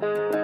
Bye.